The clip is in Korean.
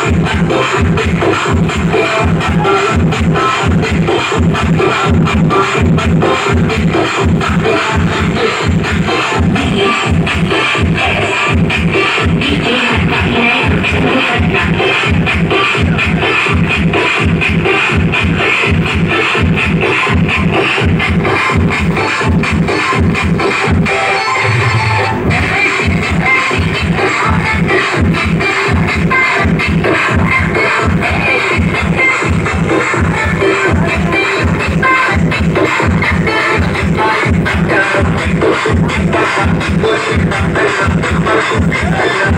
Thank Thank you.